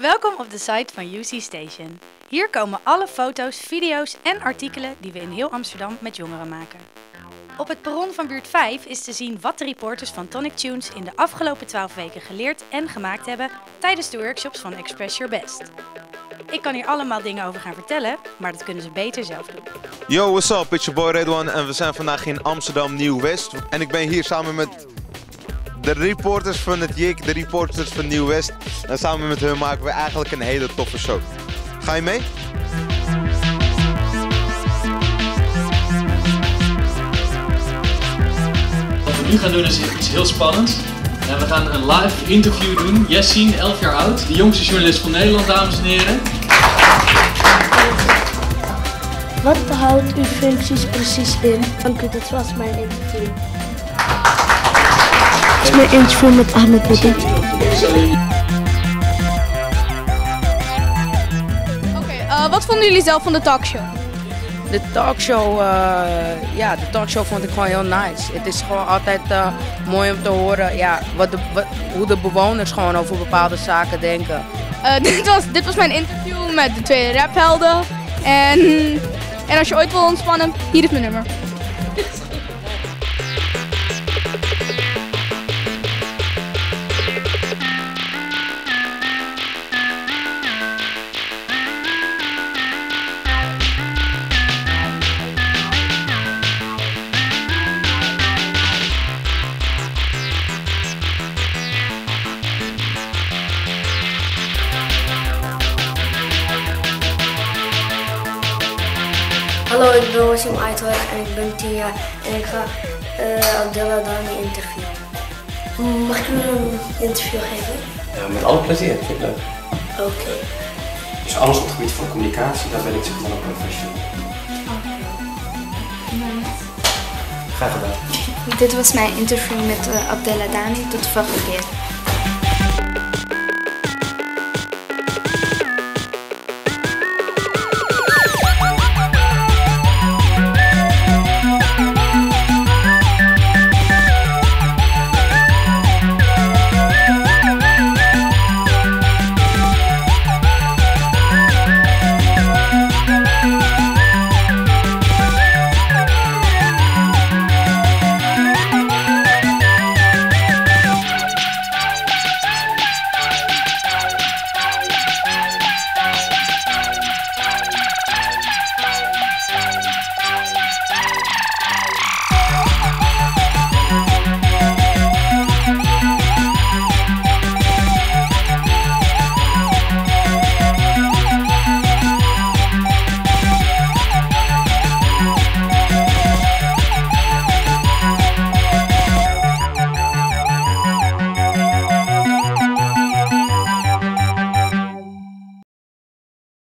Welkom op de site van UC Station. Hier komen alle foto's, video's en artikelen die we in heel Amsterdam met jongeren maken. Op het perron van buurt 5 is te zien wat de reporters van Tonic Tunes in de afgelopen 12 weken geleerd en gemaakt hebben tijdens de workshops van Express Your Best. Ik kan hier allemaal dingen over gaan vertellen, maar dat kunnen ze beter zelf doen. Yo, what's up? It's your boy Redwan en we zijn vandaag in Amsterdam Nieuw-West. En ik ben hier samen met de reporters van het JIK, de reporters van Nieuw-West. En samen met hun maken we eigenlijk een hele toffe show. Ga je mee? Wat we nu gaan doen is iets heel spannends. En we gaan een live interview doen. Jessine, 11 jaar oud, de jongste journalist van Nederland, dames en heren. Wat houdt uw functies precies in? Dank u, dat was mijn interview. Dit is mijn interview met Ahmed Bedi. Oké, eh, wat vonden jullie zelf van de talkshow? De talkshow, eh, ja, de talkshow vond ik gewoon heel nice. Het is gewoon altijd eh, mooi om te horen ja, wat de, wat- hoe de bewoners gewoon over bepaalde zaken denken. Eh, dit, was, dit was mijn interview met de twee raphelden. En, en als je ooit wil ontspannen, hier is mijn nummer. Hallo, ik ben Wassim Aytwerk en ik ben 10 jaar en ik ga uh, Abdella Dani interviewen. Mag ik u een interview geven? Ja, met alle plezier, vind ik leuk. Oké. Dus alles op het gebied van communicatie, daar ben ik zeg maar een professional. Graag gedaan. Dit was mijn interview met uh, Abdella Dani. Tot de volgende keer.